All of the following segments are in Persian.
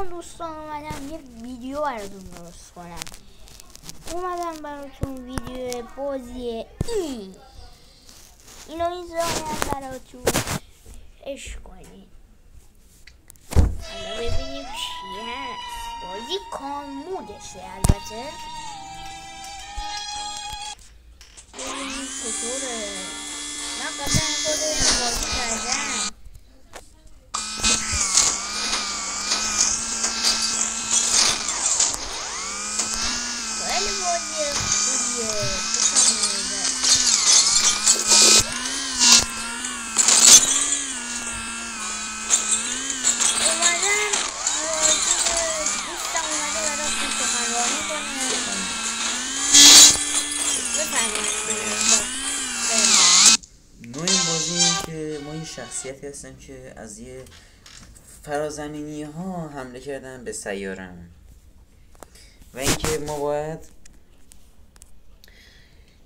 سلام دوستان اومدم یه ویدیو براتون درست کنم اومدم براتون ویدیو بازی این اینو می‌ذارم براتون اش کنید حالا ببینیم چی هست بازی کامودشه البته شخصیتی هستیم که از یه فرازمینی ها حمله کردن به سیارم. و اینکه ما باید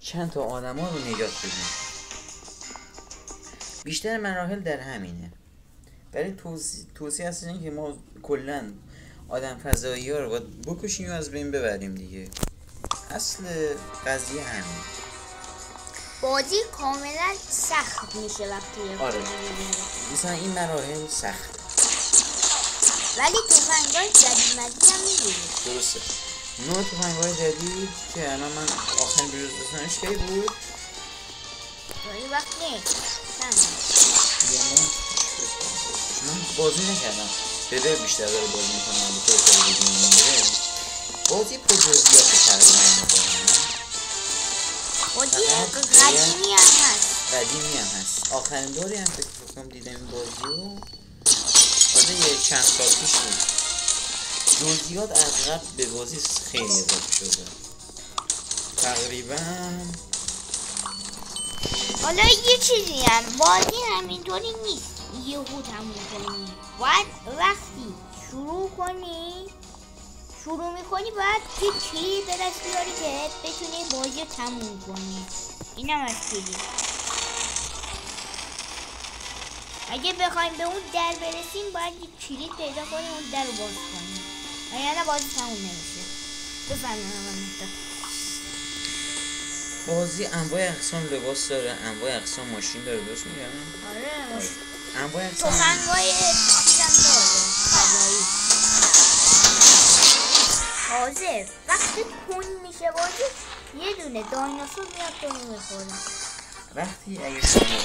چند تا آدما رو نجات بدیم. بیشتر مراحل در همینه. برای توضیح, توضیح هست اینه که ما کلا آدم فضایی ها رو باید بکشیم و از بین ببریم دیگه. اصل قضیه همین بازی کاملا سخت میشه وقتی آره. مثلا این مراحل سخت. ولی توفنگای جدید مدید هم می‌گیری درسته. نوع تفنگ های جدید که الان من آخرین بروز بسنش کی بود؟ ولی وقت یعنی من بازی نکردم. بده بیشتر داره بازی می‌کنم. بازی پر جزئیات بازی قدیمی هم هست. قدیمی هم هست. آخرین باری هم فکر کنم دیدم این بازی رو. حالا یه چند سال پیش بود. جزئیات از قبل به بازی خیلی اضافه شده. تقریبا حالا یه چیزی هم بازی همینطوری نیست. یهو تموم کنی. باید وقتی شروع کنی شروع می‌کنی باید یه چیزی به دست بیاری که بتونی بازی رو تموم کنی. اینم از چیزی. اگه بخوایم به اون در برسیم باید یه کلید پیدا کنیم اون در رو باز کنیم. وگرنه بازی تموم نمیشه. بفرمایید بازی انواع اقسام لباس داره انواع اقسام ماشین داره درست میگم؟ آره انواع اقسام تفنگای چیزم داره تازه وقتی تون میشه بازی یه دونه دایناسور میاد تو می‌خوره. وقتی اگه شما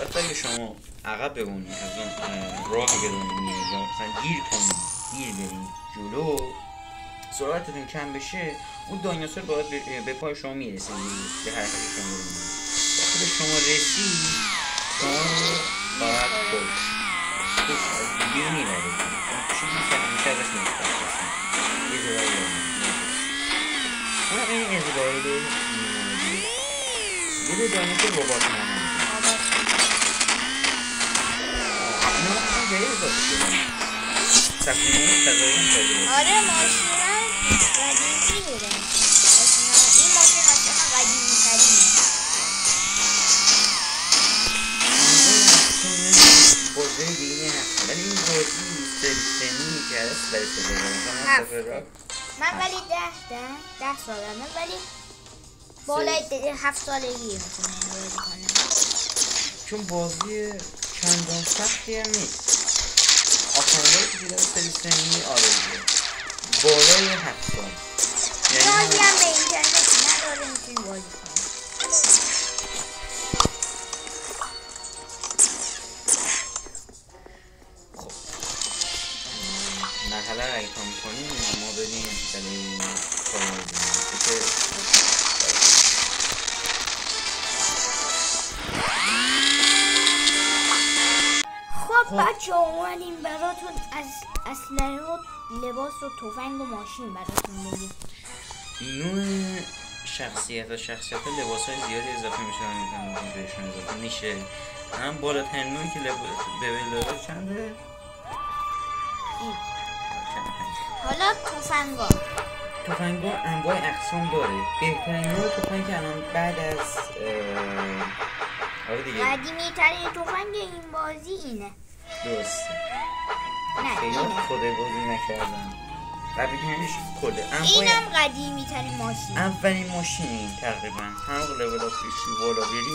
وقتی اگه شما عقب بمونی از اون اه، راه بدونی یا مثلا گیر کنی گیر برین جلو سرعتتون کم بشه اون دایناسور باید به, پای شما می‌رسه به حرکت شما. وقتی به شما رسید شما رو خواهد کش کش از دیگه که یه دو دایناسور ربات نمونه اینا هم جایی اضافه شدن سفینه فضایی هم تازه آره ماشینا قدیمی بوده ماشینا این ماشین اصلا قدیمی ترینه بازه دیگه هست ولی این بازی سنی که هست برای. سفر من ولی ده ده. ده سالمه. ولی بالای هفت سالگی می‌تونه بازی کنه چون بازی چندان سختی هم نیست. آخرین باری که دیدم سری سنی دیگه. بالای هفت سال. یعنی بازی هم- هم به اینترنت نداره می‌تونی بازی کنی خب. مرحله رو اگه تا می‌کنیم ما بریم برای کار بزنیم بچه اومدیم براتون از اسلحه و لباس و تفنگ و ماشین براتون بگیم. نوع شخصیت و شخصیت لباس های زیادی اضافه می‌تونم بهشون اضافه میشه. هم بالاترین نوعی که لباس لول داره چنده؟ این. حالا تفنگا تفنگا انواع اقسام داره. بهترین نوع تفنگ که الان بعد از آره دیگه. قدیمی ترین تفنگ این بازی اینه. درسته. نه خیلی خدای بازی نکردم. قبلی کنیش کده. اینم قدیمی ترین ماشین. اولین ماشین تقریبا. هم لول آف بالا بری